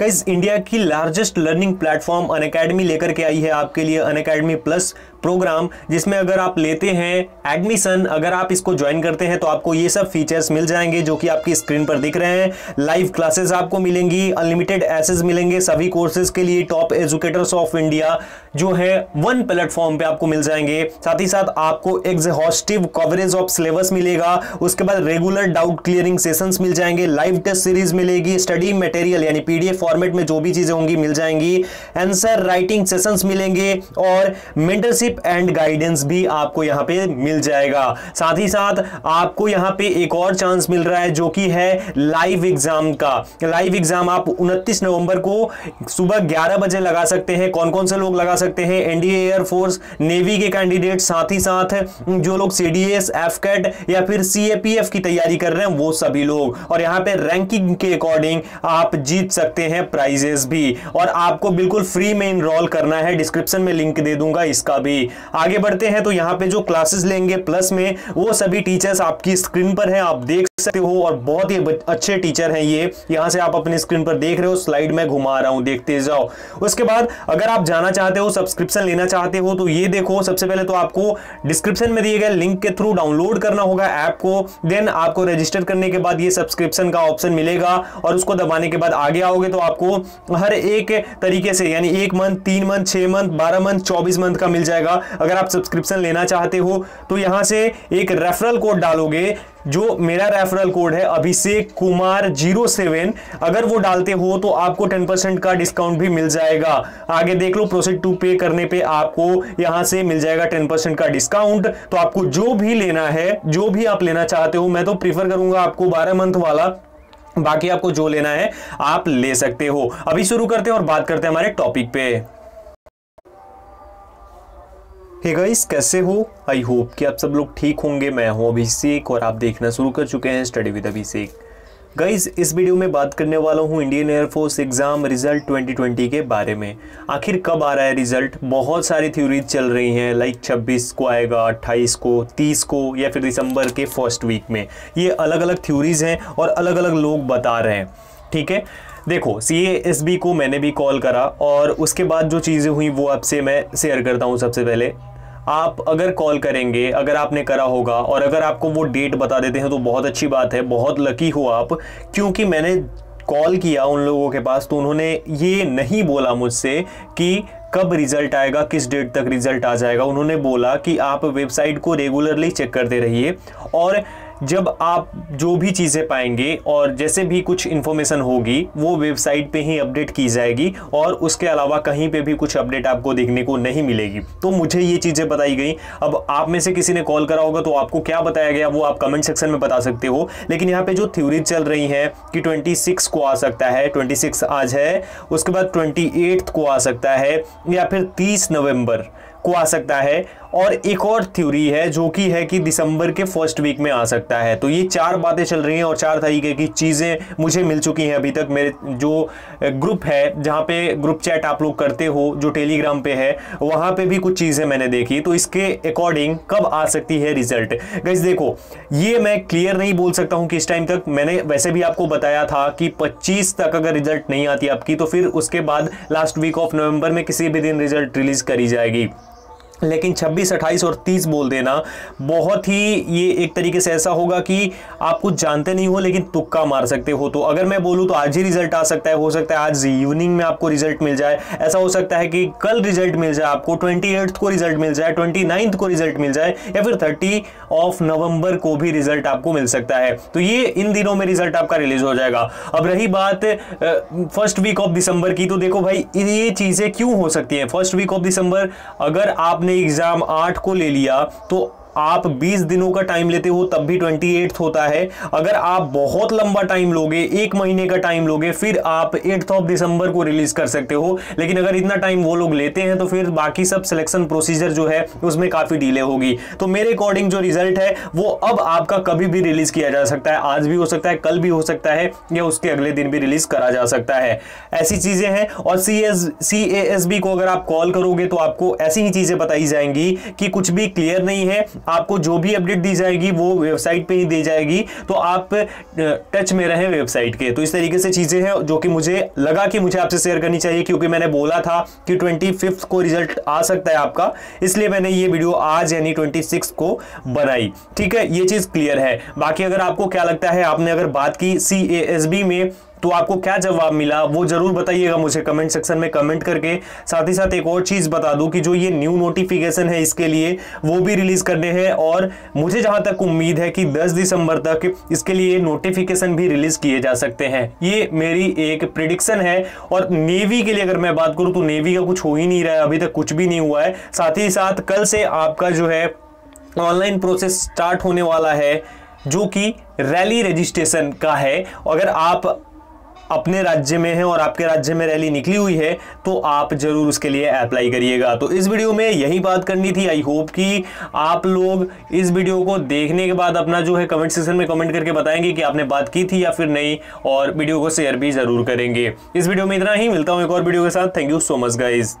कई इंडिया की largest learning platform Unacademy लेकर के आई है आपके लिए अन प्लस। प्रोग्राम, जिसमें अगर आप लेते हैं एडमिशन अगर आप इसको ज्वाइन करते हैं तो आपको ये सब फीचर्स मिल जाएँगे, जो कि आपकी स्क्रीन पर दिख रहे हैं। लाइव क्लासेस आपको मिलेंगी अनलिमिटेड एसेस मिलेंगे, सभी कोर्सेज के लिए टॉप एजुकेटर्स ऑफ़ इंडिया जो है वन प्लेटफॉर्म पे आपको मिल जाएँगे। साथ ही साथ आपको एग्जॉस्टिव कवरेज ऑफ़ सिलेबस मिलेगा, उसके बाद रेगुलर डाउट क्लियरिंग सेशंस मिल जाएँगे लाइव टेस्ट सीरीज़ मिलेगी स्टडी मटेरियल यानी पीडीएफ फॉर्मेट में जो भी चीज़ें होंगी मिल जाएँगी। आंसर राइटिंग सेशंस मिलेंगे, और मेंटरशिप एंड गाइडेंस भी आपको यहाँ पे मिल जाएगा। साथ ही साथ आपको यहाँ पे एक और चांस मिल रहा है, जो कि है लाइव एग्ज़ाम का। लाइव एग्ज़ाम आप 29 नवंबर को सुबह 11 बजे लगा सकते हैं। कौन कौन से लोग लगा सकते हैं? एनडीए एयरफोर्स नेवी के कैंडिडेट साथ ही साथ जो लोग सीडीएस एफकेट या फिर सीएपीएफ की तैयारी कर रहे हैं, वो सभी लोग। और यहाँ पे रैंकिंग के अकॉर्डिंग आप जीत सकते हैं प्राइजेस भी। और आपको बिल्कुल फ्री में इनरोल करना है। डिस्क्रिप्शन में लिंक दे दूँगा, इसका भी आगे बढ़ते हैं तो यहाँ पे जो क्लासेस लेंगे प्लस में, वो सभी टीचर्स आपकी स्क्रीन पर हैं, आप देख सकते हो और बहुत ही अच्छे टीचर हैं ये। यहाँ से आप अपनी स्क्रीन पर देख रहे हो स्लाइड में घुमा रहा हूँ, देखते जाओ। उसके बाद अगर आप जाना चाहते हो सब्सक्रिप्शन लेना चाहते हो तो ये देखो, सबसे पहले तो आपको डिस्क्रिप्शन में दिए गए लिंक के थ्रू डाउनलोड करना होगा ऐप को। देन आपको रजिस्टर करने के बाद ये सब्सक्रिप्शन का ऑप्शन मिलेगा और उसको दबाने के बाद आगे आओगे तो आपको हर एक तरीके से, यानी एक मंथ तीन मंथ छह मंथ बारह मंथ चौबीस मंथ का मिल जाएगा। अगर आप सब्सक्रिप्शन लेना चाहते हो तो यहाँ से एक रेफरल कोड डालोगे, जो मेरा रेफरल कोड है, अभिषेक कुमार ज़ीरो सेवन। अगर वो डालते हो तो आपको टेन परसेंट का डिस्काउंट भी मिल जाएगा। आगे देख लो प्रोसेड टू पे करने पे आपको यहाँ से मिल जाएगा टेन परसेंट का डिस्काउंट तो आपको जो भी लेना है, जो भी आप लेना चाहते हो, मैं तो प्रीफर करूँगा आपको बारह मंथ वाला। बाकी आपको जो लेना है, आप ले सकते हो। अभी शुरू करते हैं और बात करते हैं हमारे टॉपिक पे। हे गाइस कैसे हो? आई होप कि आप सब लोग ठीक होंगे, मैं हूँ अभिषेक और आप देखना शुरू कर चुके हैं स्टडी विद अभिषेक गाइस इस वीडियो में बात करने वाला हूँ इंडियन एयरफोर्स एग्ज़ाम रिज़ल्ट 2020 के बारे में। आखिर कब आ रहा है रिज़ल्ट बहुत सारी थ्योरीज चल रही हैं लाइक 26 को आएगा 28 को 30 को, या फिर दिसंबर के फ़र्स्ट वीक में। ये अलग अलग थ्योरीज हैं और अलग अलग लोग बता रहे हैं, ठीक है? देखो सी को मैंने भी कॉल करा और उसके बाद जो चीज़ें हुई, वो आपसे मैं शेयर करता हूँ सबसे पहले। आप अगर कॉल करेंगे, अगर आपने करा होगा और अगर आपको वो डेट बता देते हैं तो बहुत अच्छी बात है, बहुत लकी हो आप, क्योंकि मैंने कॉल किया उन लोगों के पास तो उन्होंने ये नहीं बोला मुझसे कि कब रिज़ल्ट आएगा, किस डेट तक रिज़ल्ट आ जाएगा। उन्होंने बोला कि आप वेबसाइट को रेगुलरली चेक करते रहिए और जब आप जो भी चीज़ें पाएँगे और जैसे भी कुछ इन्फॉर्मेशन होगी, वो वेबसाइट पे ही अपडेट की जाएगी और उसके अलावा कहीं पे भी कुछ अपडेट आपको देखने को नहीं मिलेगी। तो मुझे ये चीज़ें बताई गई। अब आप में से किसी ने कॉल करा होगा तो आपको क्या बताया गया, वो आप कमेंट सेक्शन में बता सकते हो। लेकिन यहाँ पे जो थ्योरी चल रही है कि ट्वेंटी को आ सकता है ट्वेंटी आज है, उसके बाद ट्वेंटी को आ सकता है या फिर तीस नवंबर को आ सकता है और एक और थ्योरी है, जो कि है कि दिसंबर के फ़र्स्ट वीक में आ सकता है। तो ये चार बातें चल रही हैं और चार तरीके की चीज़ें मुझे मिल चुकी हैं अभी तक। मेरे जो ग्रुप है, जहाँ पे ग्रुप चैट आप लोग करते हो, जो टेलीग्राम पे है, वहाँ पे भी कुछ चीज़ें मैंने देखी। तो इसके अकॉर्डिंग कब आ सकती है रिज़ल्ट गैस देखो, ये मैं क्लियर नहीं बोल सकता हूँ कि इस टाइम तक। मैंने वैसे भी आपको बताया था कि पच्चीस तक अगर रिज़ल्ट नहीं आती आपकी तो फिर उसके बाद लास्ट वीक ऑफ़ नवंबर में किसी भी दिन रिज़ल्ट रिलीज़ करी जाएगी। लेकिन 26, 28 और 30 बोल देना बहुत ही ये एक तरीके से ऐसा होगा कि आप कुछ जानते नहीं हो लेकिन तुक्का मार सकते हो। तो अगर मैं बोलूँ तो आज ही रिज़ल्ट आ सकता है हो सकता है आज इवनिंग में आपको रिज़ल्ट मिल जाए। ऐसा हो सकता है कि कल रिज़ल्ट मिल जाए आपको ट्वेंटी को रिज़ल्ट मिल जाए ट्वेंटी को रिज़ल्ट मिल जाए या फिर थर्टी ऑफ़ नवंबर को भी रिज़ल्ट आपको मिल सकता है। तो ये इन दिनों में रिज़ल्ट आपका रिलीज़ हो जाएगा। अब रही बात फ़र्स्ट वीक ऑफ़ दिसंबर की तो देखो भाई ये चीज़ें क्यों हो सकती हैं? फ़र्स्ट वीक ऑफ़ दिसंबर अगर आपने आपने एग्ज़ाम आठ को ले लिया तो आप 20 दिनों का टाइम लेते हो, तब भी ट्वेंटी होता है। अगर आप बहुत लंबा टाइम लोगे, एक महीने का टाइम लोगे, फिर आप एट्थ ऑफ़ दिसंबर को रिलीज़ कर सकते हो। लेकिन अगर इतना टाइम वो लोग लेते हैं तो फिर बाकी सब सिलेक्शन प्रोसीजर जो है, उसमें काफ़ी डिले होगी। तो मेरे अकॉर्डिंग जो रिज़ल्ट है, वो अब आपका कभी भी रिलीज़ किया जा सकता है। आज भी हो सकता है, कल भी हो सकता है, या उसके अगले दिन भी रिलीज़ करा जा सकता है। ऐसी चीज़ें हैं, और C S C A S B को अगर आप कॉल करोगे तो आपको ऐसी ही चीज़ें बताई जाएँगी कि कुछ भी क्लियर नहीं है। आपको जो भी अपडेट दी जाएगी, वो वेबसाइट पे ही दी जाएगी। तो आप टच में रहें वेबसाइट के। तो इस तरीके से चीज़ें हैं, जो कि मुझे लगा कि मुझे आपसे शेयर करनी चाहिए, क्योंकि मैंने बोला था कि ट्वेंटी को रिज़ल्ट आ सकता है आपका। इसलिए मैंने ये वीडियो आज यानी ट्वेंटी को बनाई। ठीक है? ये चीज़ क्लियर है। बाकी अगर आपको क्या लगता है, आपने अगर बात की CASB में तो आपको क्या जवाब मिला? वो ज़रूर बताइएगा मुझे कमेंट सेक्शन में कमेंट करके। साथ ही साथ एक और चीज़ बता दूँ कि जो ये न्यू नोटिफिकेशन है इसके लिए, वो भी रिलीज़ करने हैं और मुझे जहाँ तक उम्मीद है कि 10 दिसंबर तक इसके लिए नोटिफिकेशन भी रिलीज़ किए जा सकते हैं। ये मेरी एक प्रिडिक्शन है और नेवी के लिए अगर मैं बात करूँ तो नेवी का कुछ हो ही नहीं रहा है, अभी तक कुछ भी नहीं हुआ है। साथ ही साथ कल से आपका जो है ऑनलाइन प्रोसेस स्टार्ट होने वाला है, जो कि रैली रजिस्ट्रेशन का है। अगर आप अपने राज्य में है और आपके राज्य में रैली निकली हुई है तो आप ज़रूर उसके लिए अप्लाई करिएगा। तो इस वीडियो में यही बात करनी थी। आई होप कि आप लोग इस वीडियो को देखने के बाद अपना जो है कमेंट सेक्शन में कमेंट करके बताएँगे कि आपने बात की थी या फिर नहीं, और वीडियो को शेयर भी ज़रूर करेंगे। इस वीडियो में इतना ही। मिलता हूँ एक और वीडियो के साथ। Thank you so much guys